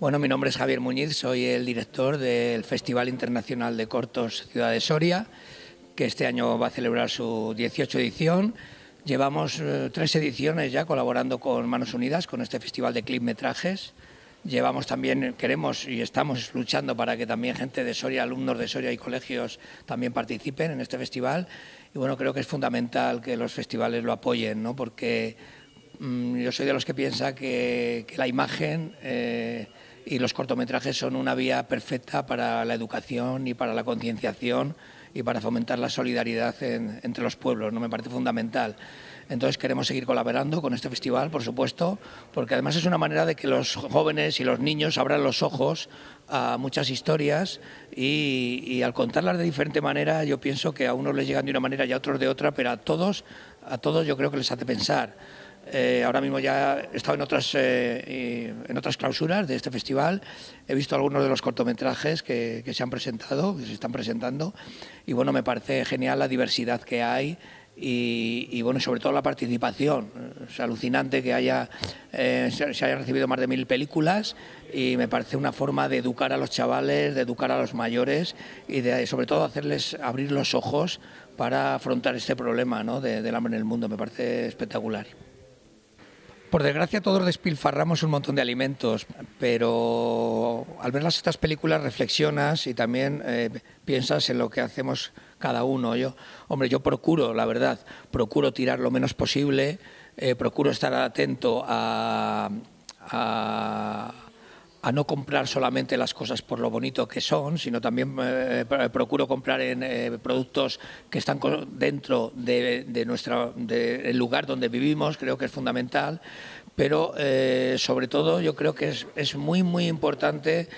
Bueno, mi nombre es Javier Muñiz, soy el director del Festival Internacional de Cortos Ciudad de Soria, que este año va a celebrar su 18 edición. Llevamos eh, tres ediciones ya colaborando con Manos Unidas, con este festival de clipmetrajes. Llevamos también, queremos y estamos luchando para que también gente de Soria, alumnos de Soria y colegios también participen en este festival. Y bueno, creo que es fundamental que los festivales lo apoyen, ¿no? porque mm, yo soy de los que piensa que, la imagen eh, y los cortometrajes son una vía perfecta para la educación y para la concienciación y para fomentar la solidaridad entre los pueblos, ¿no? me parece fundamental. Entonces queremos seguir colaborando con este festival, por supuesto, porque además es una manera de que los jóvenes y los niños abran los ojos a muchas historias y, al contarlas de diferente manera yo pienso que a unos les llegan de una manera y a otros de otra, pero a todos, a todos yo creo que les hace pensar. Eh, ahora mismo ya he estado en otras, eh, en otras clausuras de este festival, he visto algunos de los cortometrajes que, se han presentado, que se están presentando, y bueno, me parece genial la diversidad que hay y, bueno, sobre todo la participación. Es alucinante que haya, eh, se, hayan recibido más de mil películas y me parece una forma de educar a los chavales, de educar a los mayores y de, sobre todo hacerles abrir los ojos para afrontar este problema ¿no? del hambre en el mundo. Me parece espectacular. Por desgracia todos despilfarramos un montón de alimentos, pero al ver estas películas reflexionas y también eh, piensas en lo que hacemos cada uno. Yo, hombre, yo procuro, la verdad, procuro tirar lo menos posible, eh, procuro estar atento a a no comprar solamente las cosas por lo bonito que son, sino también eh, procuro comprar en eh, productos que están dentro de, nuestra del lugar donde vivimos, creo que es fundamental, pero eh, sobre todo yo creo que es, es muy muy importante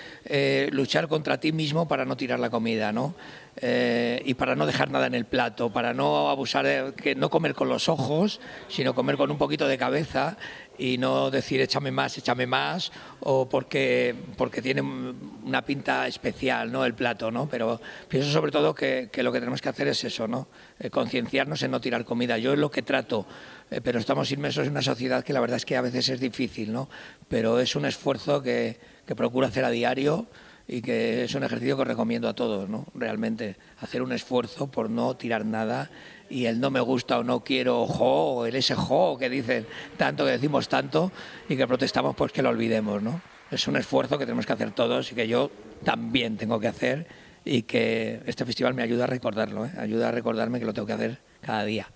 luchar contra ti mismo para no tirar la comida, ¿no? y para no dejar nada en el plato, para no abusar, de, que no comer con los ojos, sino comer con un poquito de cabeza y no decir échame más, échame más, o porque, porque tiene una pinta especial ¿no? el plato, ¿no? Pero pienso sobre todo que, lo que tenemos que hacer es eso, ¿no? Eh, concienciarnos en no tirar comida. Yo es lo que trato, eh, pero estamos inmersos en una sociedad que la verdad es que a veces es difícil, ¿no? Pero es un esfuerzo que, que procuro hacer a diario y que es un ejercicio que recomiendo a todos, ¿no? Realmente, hacer un esfuerzo por no tirar nada y el no me gusta o no quiero jo, o el ese jo que dicen tanto, que decimos tanto y que protestamos pues que lo olvidemos, ¿no? Es un esfuerzo que tenemos que hacer todos y que yo también tengo que hacer y que este festival me ayuda a recordarlo, ¿eh? ayuda a recordarme que lo tengo que hacer cada día.